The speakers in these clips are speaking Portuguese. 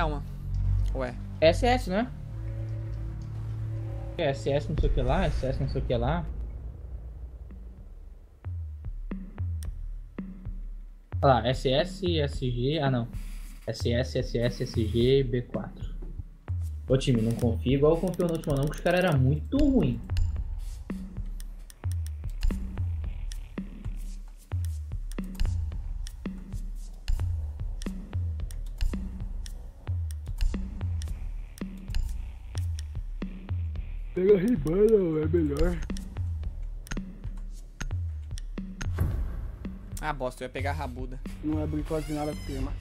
pegar uma. Ué. SS, né? É SS não sei o que lá, SS não sei o que lá. Olha lá, SS, SG. Ah não. SS, SS, SG, B4. Ô time, não confio igual eu confio no último não, que os caras eram muito ruins. Pega a ribana, é melhor. Ah, bosta, eu ia pegar a rabuda. Não é quase nada firma.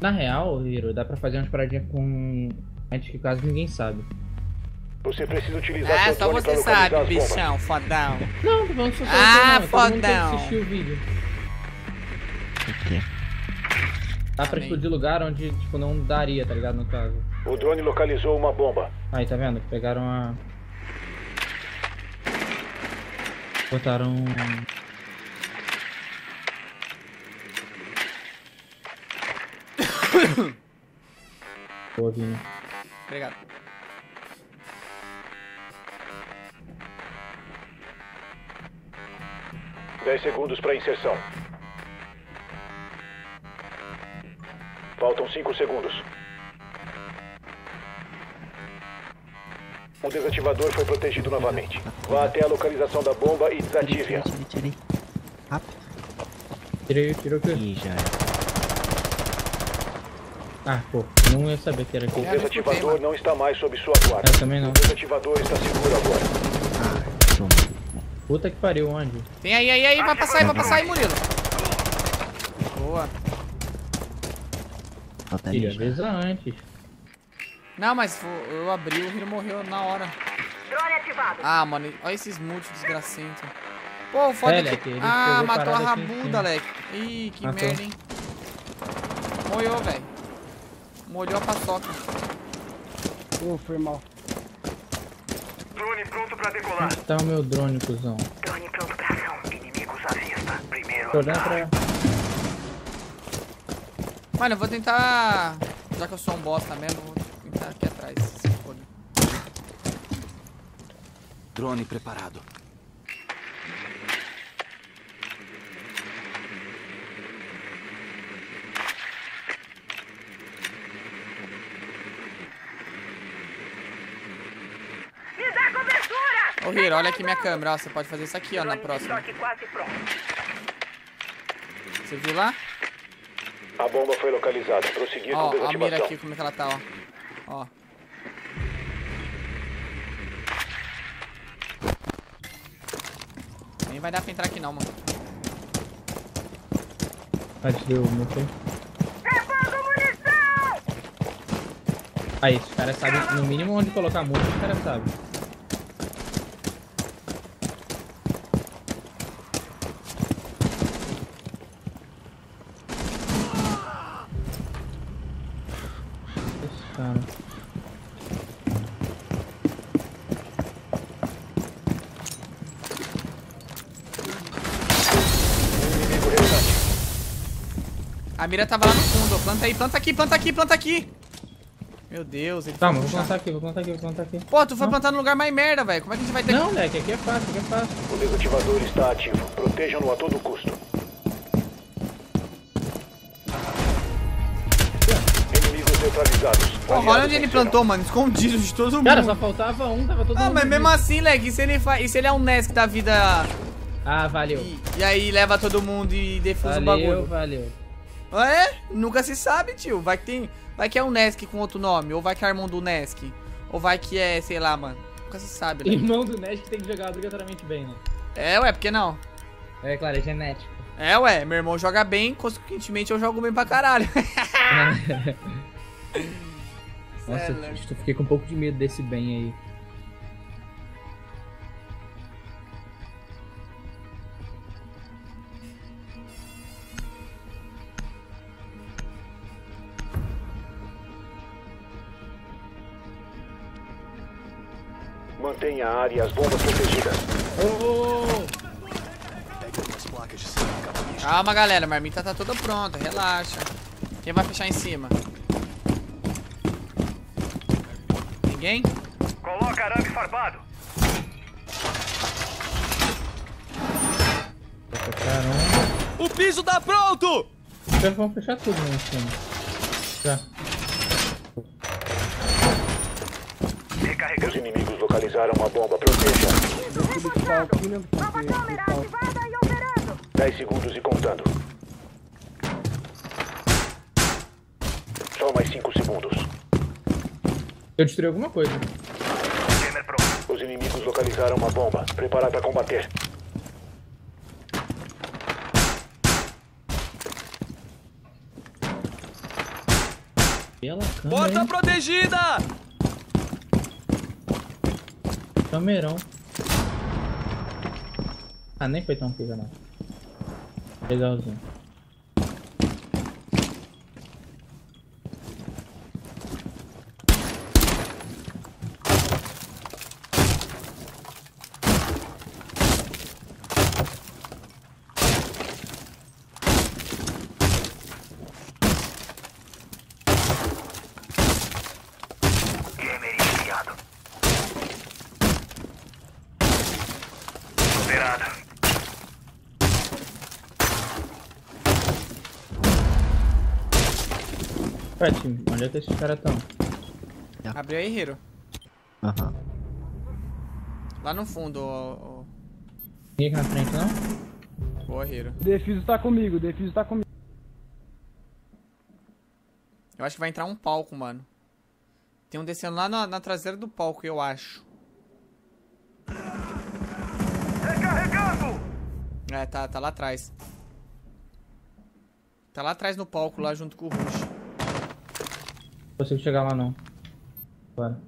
Na real, Hiro, dá pra fazer umas paradinhas com antes que quase ninguém sabe. Você precisa utilizar Ah, seu só você sabe, bichão, fodão. Não, falando só pra Ah, não. Todo mundo que fodão. assistir o vídeo. Dá pra Amém. explodir lugar onde, tipo, não daria, tá ligado? No caso. O drone localizou uma bomba. Aí, tá vendo? Pegaram a... Botaram... Boa, Vini. Obrigado. Dez segundos para inserção. Faltam 5 segundos. O desativador foi protegido novamente. Vá até a localização da bomba e desative-a. tirei, tirei. Rápido. Tirei, tirou o quê? Ih, já era. Ah, pô. Não ia saber que era aqui. O desativador não está mais sob sua guarda. Eu também não. O desativador está seguro agora. Ah, toma. Puta que pariu, onde? Tem aí, aí, aí, vai passar aí, vai passar aí, Murilo. Boa. Queria avisar antes. Não, mas eu abri, o Hiro morreu na hora. Drone ativado. Ah, mano, olha esses multi desgracentos. Pô, o foda É, que... Leque, ele Ah, matou a rabuda, cima. Leque. Ih, que Matou. merda, hein. Molhou, velho. Molhou a paçoca. Ô, foi mal. Drone pronto para decolar. Onde tá o meu drone, cuzão? Drone pronto pra ação. Inimigos à vista. Primeiro Tô olhando pra... Mano, eu vou tentar... Já que eu sou um bosta mesmo, eu vou tentar aqui atrás. Se foda. Drone preparado. Me dá cobertura! Ô, Hiro, olha aqui minha câmera, ó. Você pode fazer isso aqui, ó, na próxima. Você viu lá? A bomba foi localizada. Prosseguir Ó, com ó a mira desativação. aqui, como é que ela tá, ó. Ó. Nem vai dar pra entrar aqui não, mano. Eu morrer. Repondo munição! Aí, os caras sabem, no mínimo, onde colocar música, os caras sabem. Cara. A mira tava lá no fundo. Planta aí, planta aqui, planta aqui, planta aqui. Meu Deus, ele Calma, foi vou plantar aqui, vou plantar aqui, vou plantar aqui. Pô, tu foi plantar no lugar mais merda, velho. Como é que a gente vai ter... Não, moleque, aqui é fácil, aqui é fácil. O desativador está ativo. Protejam-no a todo custo. Neutralizados. Porra, olha onde ele plantou, mano. Escondido de todo mundo. Cara, só faltava um, tava todo Ah, mundo. mas mesmo vivo. assim, leg, e se ele, fa... e se ele é um Nesk da vida Ah, valeu. e, e aí leva todo mundo e defusa o Valeu, bagulho? valeu. Ah, É? Nunca se sabe, tio. Vai que tem. Vai que é um Nesk com outro nome. Ou vai que é irmão do Nesk. Ou vai que é, sei lá, mano. Nunca se sabe, né? Irmão do que tem que jogar obrigatoriamente bem, né? É, ué, por que não? É claro, é genético. É, ué, meu irmão joga bem, consequentemente eu jogo bem pra caralho. Nossa, é louco. eu fiquei com um pouco de medo desse bem aí. Mantenha a área e as bombas protegidas. Cerca. Calma, galera, a marmita tá toda pronta, relaxa. Quem vai fechar em cima? Ninguém? Coloca arame farpado. Um. O piso tá pronto! Já vamos fechar tudo né, em cima. Já. Os inimigos localizaram uma bomba. Proteja. Desci do palco aqui, né? Nova câmera ativada e operando. 10 segundos e contando. Só mais 5 segundos. Eu destruí alguma coisa. Os inimigos localizaram uma bomba. Preparar para combater. Pela câmera. Porta hein? protegida! Camerão. Ah, nem foi tão pica não. Legalzinho. Ué, time, onde é que esses caras estão? Abriu aí, Hiro. Aham. Lá no fundo, ô. ô- Ninguém aqui na frente não? Boa, Hiro. O Defiso tá comigo, Defiso tá comigo. Eu acho que vai entrar um palco, mano. Tem um descendo lá na, na traseira do palco, eu acho. É, tá, tá lá atrás. Tá lá atrás no palco, lá junto com o Rush. Não consigo chegar lá não. Bora.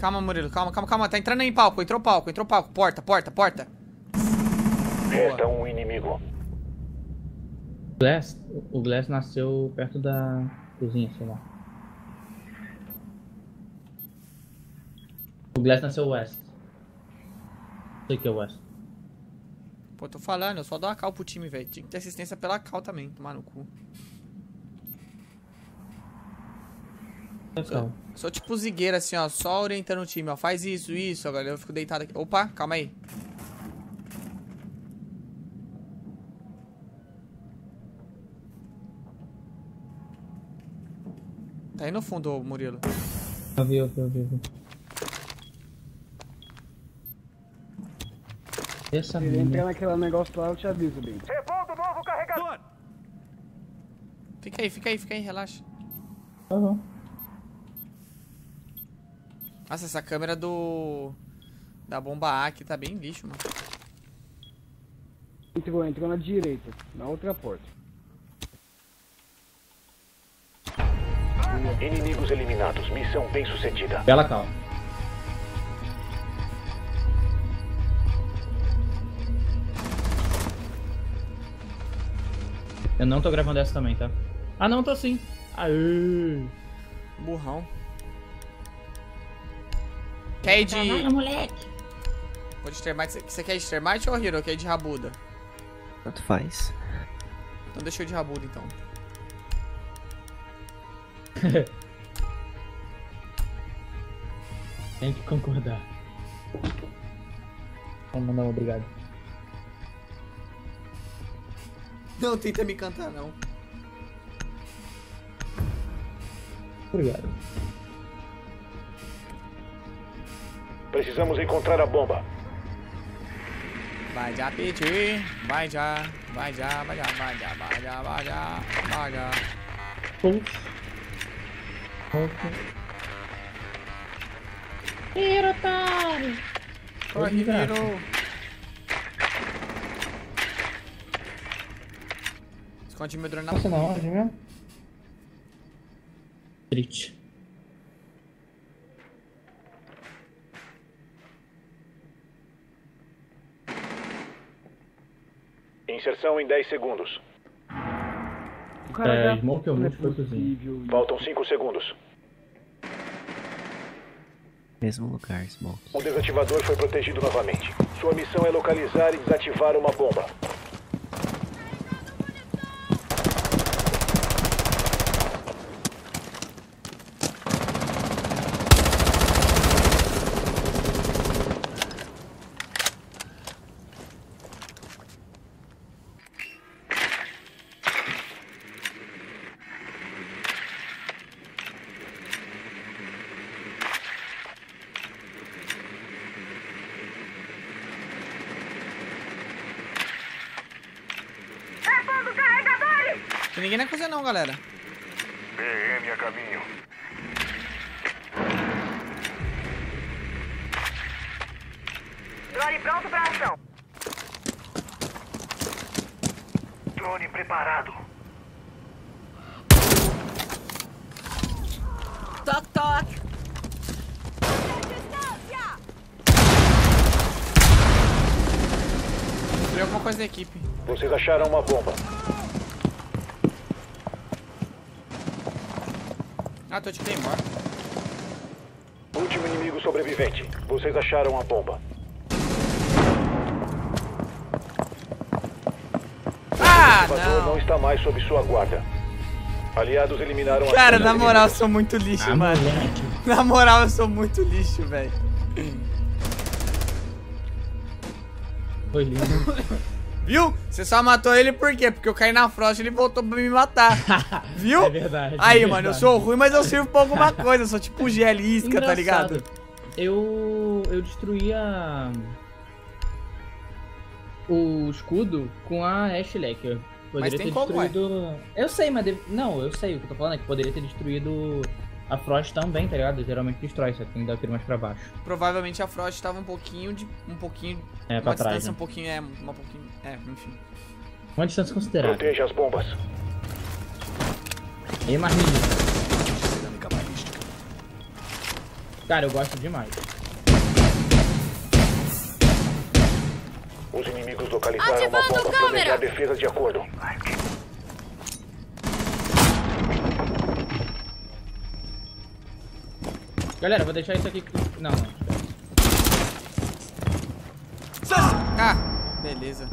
Calma, Murilo, calma, calma, calma. Tá entrando aí em palco, entrou palco, entrou palco. Porta, porta, porta. Resta um inimigo. Glass, o Glass nasceu perto da cozinha, sei lá. O Glass nasceu west. Sei que é west. Pô, tô falando, eu só dou a cal pro time, velho. Tinha que ter assistência pela cal também, tomar no cu. Calma. Sou tipo zigueira, assim, ó, só orientando o time, ó. Faz isso, isso, agora eu fico deitado aqui. Opa, calma aí. Tá aí no fundo, Murilo. Eu vi, eu vi, eu vi, eu vi. Essa Se ele entrar naquele negócio lá, eu te aviso, bem. Repondo novo carregador. Fica aí, fica aí, fica aí, relaxa. Tá bom. Nossa, essa câmera do... Da bomba A aqui tá bem lixo, mano. Entrou, entrou na direita, na outra porta. Inimigos eliminados. Missão bem sucedida. Bela calma. Eu não tô gravando essa também, tá? Ah não, tô sim. Aê! Burrão. Quer ir de... moleque! Pode Termite. Você quer ir de Termite ou Hero? Quer ir de Rabuda? Tanto faz. Então deixa eu ir de Rabuda, então. Tem que concordar. Vamos mandar um obrigado. Não tenta me cantar, não. Obrigado. Precisamos encontrar a bomba. Vai já pedir, vai já, vai já, vai já, vai já, vai já, vai já, vai já. Tira, otário! Corre, Desgraça. Esconde meu drone na Passa na onde mesmo? Street. Inserção em 10 segundos. Cara É, Smoke ou é Mute foi cozinha. possível. Faltam 5 segundos. Mesmo lugar, Smoke. O desativador foi protegido novamente. Sua missão é localizar e desativar uma bomba. Tem ninguém na cozinha não, galera. PM a caminho. Drone pronto pra ação. Drone preparado. Toque, toque. Destruiu alguma coisa da equipe. Vocês acharam uma bomba. Ah, tô de Claymore. Último inimigo sobrevivente. Vocês acharam a bomba. Ah, O não não. está mais sob sua guarda. Aliados eliminaram a Cara, na moral, eu sou muito lixo, Ah, mano. moleque. Na moral, eu sou muito lixo, velho. Foi lindo. Viu? Você só matou ele por quê? Porque eu caí na frost e ele voltou pra me matar. Viu? É verdade. Aí, é mano, eu sou ruim, mas eu sirvo pra alguma coisa. Eu sou tipo gel e isca, tá ligado? Eu. Eu destruí a. O escudo com a Ash Lecker. Poderia Mas tem ter como, destruído. Eu sei, mas. deve- Não, eu sei. O que eu tô falando é que poderia ter destruído a Frost também, tá ligado? Geralmente destrói, só que tem que dar o tiro mais pra baixo. Provavelmente a frost tava um pouquinho de. Um pouquinho. É, uma pra distância trás. Né? um pouquinho. É, uma pouquinho. É, enfim. Uma distância considerável. Proteja as bombas. E marmilha. Cara, eu gosto demais. Os inimigos localizaram Ativando uma bomba. câmera. Planejar defesa de acordo. Galera, eu vou deixar isso aqui. Não, não. Ah, beleza.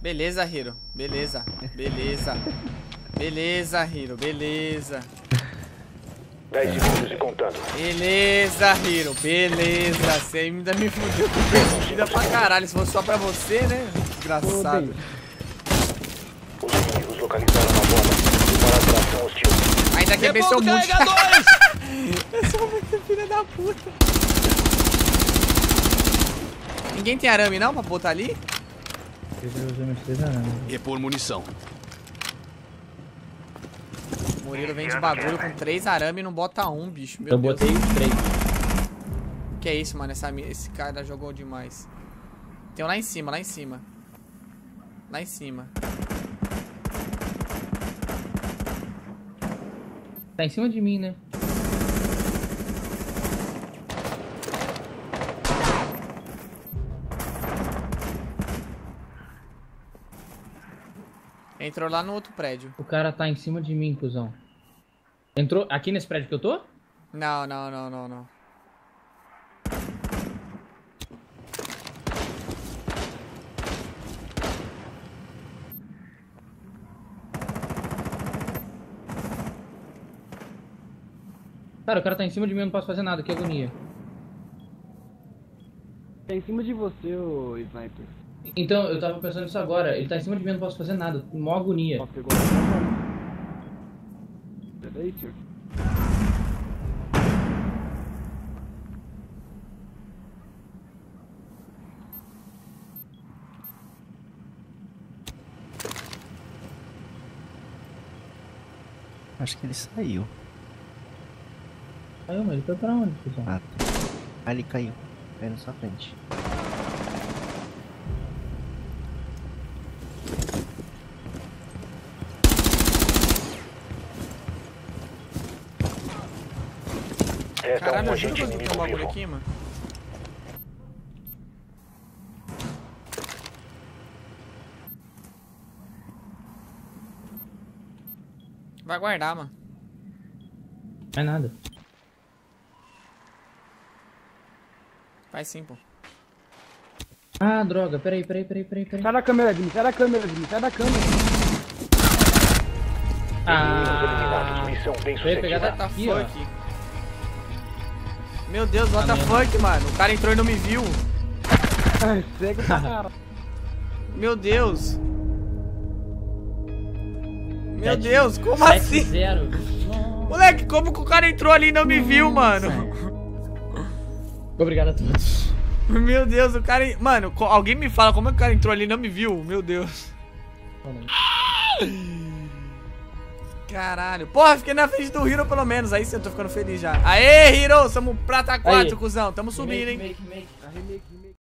Beleza, Hiro. Beleza. Beleza. Beleza, Hiro. Beleza. 10 segundos e contando. Beleza, Hiro. Beleza. Você ainda me fudeu com persistida pra caralho. Se fosse só pra você, né? Desgraçado. Os inimigos localizaram uma bomba. Para ação hostil. Ainda quebrei seu multi. carregadores! Eu sou muito filha da puta. Ninguém tem arame não pra botar ali? Repor munição. O Murilo vem de bagulho com três arame e não bota um, bicho. Meu Eu Deus. botei três. Que é isso, mano? Essa, esse cara jogou demais. Tem um lá em cima, lá em cima. Lá em cima. Tá em cima de mim, né? Entrou lá no outro prédio. O cara tá em cima de mim, cuzão. Entrou aqui nesse prédio que eu tô? Não, não, não, não, não. Cara, o cara tá em cima de mim, eu não posso fazer nada, que agonia. Tá em cima de você, ô sniper. Então, eu tava pensando nisso agora. Ele tá em cima de mim, eu não posso fazer nada. Mó agonia. Ó, pegou uma Peraí, tio. Acho que ele saiu. Mas ele foi pra onde, cuzão? Ah, tá. Ali caiu. Caiu na sua frente. Resta Caralho, um ajuda quando tem um bagulho aqui, mano. Vai guardar, mano. Não é nada. Vai sim, pô. Ah, droga. Peraí, peraí, peraí, peraí, peraí. Sai da câmera, Vini. Sai da câmera, Vini. Sai da câmera. Ah, Missão bem eu ia pegar sucedida. What the Aqui? Meu Deus, what the fuck, mano? O cara entrou e não me viu. Ai, Cego pra caralho. Meu Deus. Meu Deus, como assim? Moleque, como que o cara entrou ali e não me viu, mano? Obrigado a todos. Meu Deus, o cara. Mano, alguém me fala como é que o cara entrou ali e não me viu? Meu Deus. Caralho. Porra, fiquei na frente do Hero pelo menos. Aí sim eu tô ficando feliz já. Aê, Hero! Somos prata 4, Aí. cuzão. Tamo subindo, hein? Remake, remake.